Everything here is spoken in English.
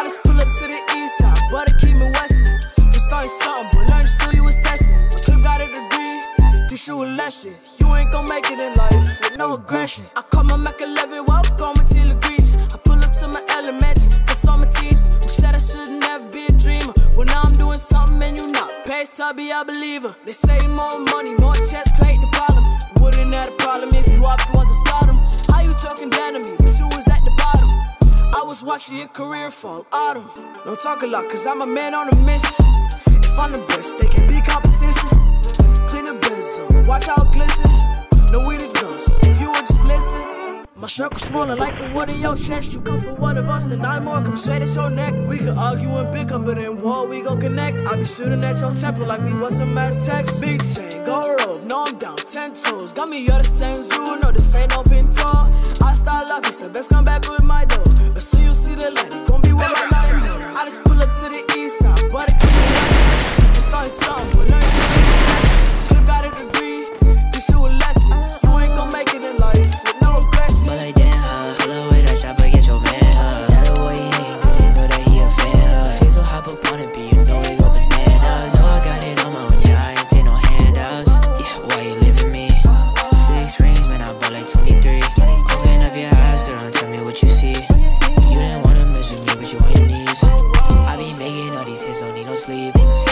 I just pull up to the east side, but it keep me westin'. For starting something, but learn still you was testing. My clip got a degree, teach you a lesson. You ain't gon' make it in life with no aggression. I call my Mac 11, welcome until the beach. I pull up to my elementary for some teachers who said I should never be a dreamer. Well, now I'm doing something and you not. Pace tubby, I believer. They say more money, more checks create the problem. Wouldn't have a problem if you ones that start them. How you talking down to me, but you was at the. I was watching your career fall autumn. Don't talk a lot, cause I'm a man on a mission. If I'm the best, they can be competition. Clean the benzo, watch how it glisten. No we the ghosts, if you would just listen. My circle smaller like the wood in your chest. You come for one of us, then I'm more come straight at your neck. We could argue and bicker, but in war we gon' connect. I be shooting at your temple like we was some mass text. Big chain, go rope, no I'm down ten toes. Got me other same zoo, no sleep.